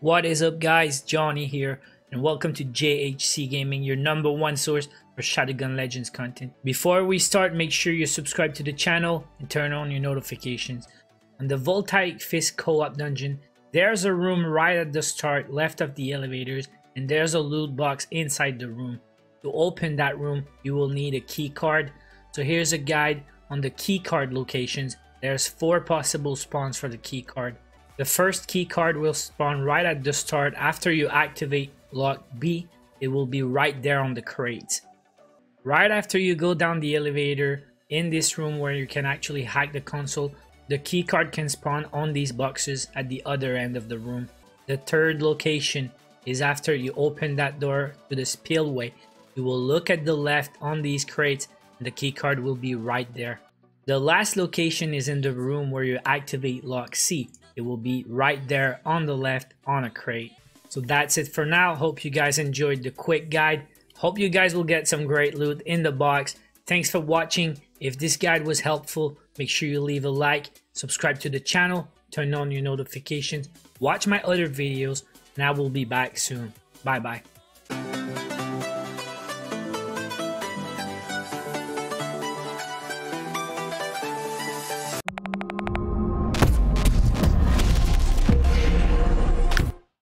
What is up guys, Johnny here and welcome to JHC Gaming, your number one source for Shadowgun Legends content. Before we start, make sure you subscribe to the channel and turn on your notifications. On the Voltaic Fist co-op dungeon, there's a room right at the start left of the elevators and there's a loot box inside the room. To open that room, you will need a key card. So here's a guide on the key card locations. There's four possible spawns for the key card. The first key card will spawn right at the start after you activate lock B. It will be right there on the crate. Right after you go down the elevator in this room where you can actually hack the console, the key card can spawn on these boxes at the other end of the room. The third location is after you open that door to the spillway. You will look at the left on these crates the key card will be right there. The last location is in the room where you activate lock C. It will be right there on the left on a crate. So that's it for now. Hope you guys enjoyed the quick guide. Hope you guys will get some great loot in the box. Thanks for watching. If this guide was helpful, make sure you leave a like, subscribe to the channel, turn on your notifications, watch my other videos, and I will be back soon. Bye bye.